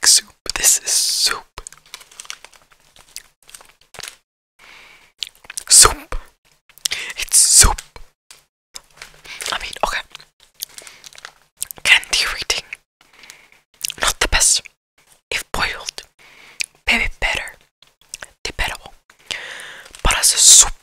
like soup. This is soup. Soup. It's soup. I mean, okay. Candy reading. Not the best. If boiled, maybe better. Debatable. But as a soup,